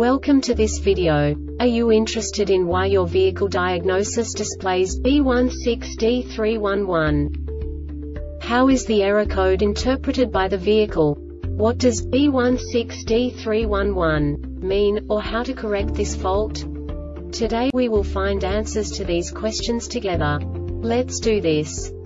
Welcome to this video. Are you interested in why your vehicle diagnosis displays B16D311? How is the error code interpreted by the vehicle? What does B16D311 mean, or how to correct this fault? Today we will find answers to these questions together. Let's do this.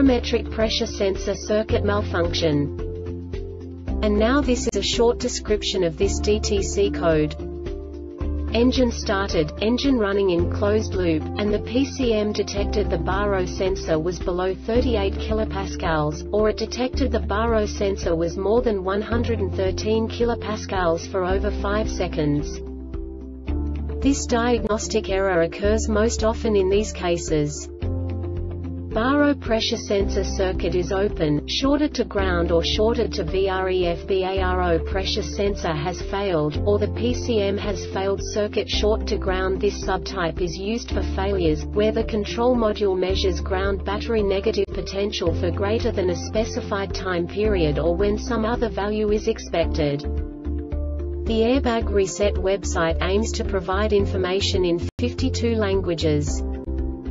barometric pressure sensor circuit malfunction. And now this is a short description of this DTC code. Engine started, engine running in closed loop, and the PCM detected the baro sensor was below 38 kilopascals, or it detected the baro sensor was more than 113 kilopascals for over 5 seconds. This diagnostic error occurs most often in these cases. Baro pressure sensor circuit is open, shorted to ground or shorted to VREF BARO pressure sensor has failed, or the PCM has failed circuit short to ground This subtype is used for failures, where the control module measures ground battery negative potential for greater than a specified time period or when some other value is expected. The Airbag Reset website aims to provide information in 52 languages.